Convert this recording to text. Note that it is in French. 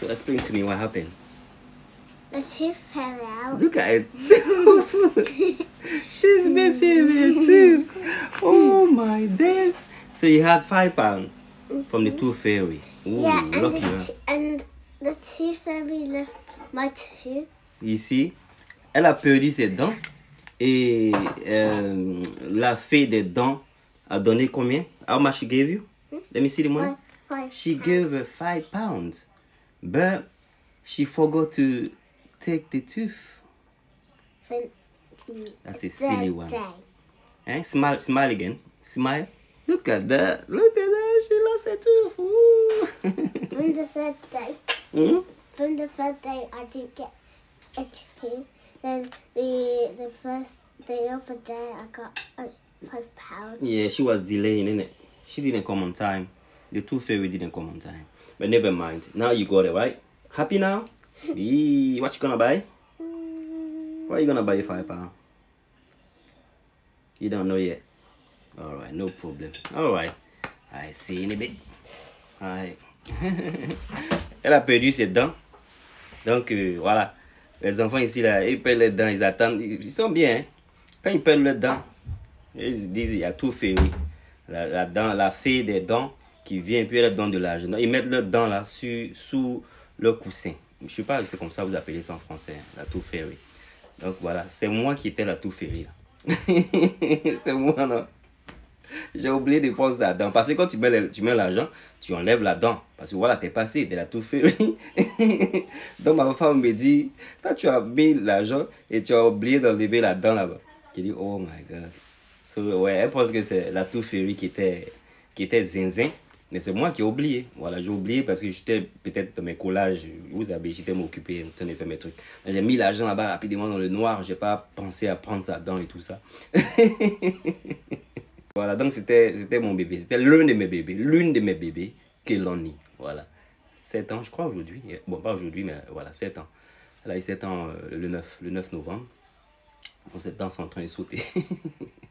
So explain to me what happened. The tooth fell out. Look at it. She's missing it too. Oh my days. So you had five pounds from the tooth fairy. Ooh, yeah, and lucky the, t- and the tooth fairy left my tooth. Ici, elle a perdu ses dents et euh, la fée des dents a donné combien? How much she gave you? Hmm? Let me see the money. Five, five She pounds. gave her five pounds, but she forgot to take the tooth. the, That's a silly one. day. Eh? Smile, smile again. Smile. Look at that. Look at that. She lost her tooth. From the third day, Hmm? from the third day, I didn't get it tooth. Then the the first the other day, I got uh, five pounds. Yeah, she was delaying, innit? She didn't come on time. The tooth fairy didn't come on time. But never mind. Now you got it, right? Happy now? Eee, what you gonna buy? What are you gonna buy your five pound? You don't know yet. Alright, no problem. Alright. I see in a bit. Alright. Elle a perdu ses dents. Donc euh, voilà. Les enfants ici, là, ils perdent les dents, ils attendent. Ils sont bien. hein. Quand ils perdent leurs dents, ils disent il y a tout fait, oui. La, la, dent, la fée des dents qui vient, puis elle leur donne de l'argent. Ils mettent leurs dents là sur, sous le coussin. Je ne sais pas, c'est comme ça que vous appelez ça en français, hein, la tour fairy. Donc voilà, c'est moi qui étais la fairy là. c'est moi, non? J'ai oublié de prendre sa dent. Parce que quand tu mets, le- tu l'argent, tu enlèves la dent. Parce que voilà, t'es passé de la tour fairy. Donc ma femme me dit, toi tu as mis l'argent et tu as oublié d'enlever la dent là-bas. J'ai dit, oh my god. Ouais, elle pense que c'est la tour fairy qui était, qui était zinzin. Mais c'est moi qui ai oublié. Voilà, j'ai oublié parce que j'étais peut-être dans mes collages. Vous savez, j'étais train de faire mes trucs. J'ai mis l'argent là-bas rapidement dans le noir. J'ai pas pensé à prendre sa dent et tout ça. Voilà, donc c'était mon bébé. C'était l'un de mes bébés. L'une de mes bébés, Kelani. Voilà. 7 ans, je crois, aujourd'hui. Bon, pas aujourd'hui, mais voilà, 7 ans. Elle a eu 7 ans euh, le, 9, le 9 novembre. Bon, 7 ans en train de sauter.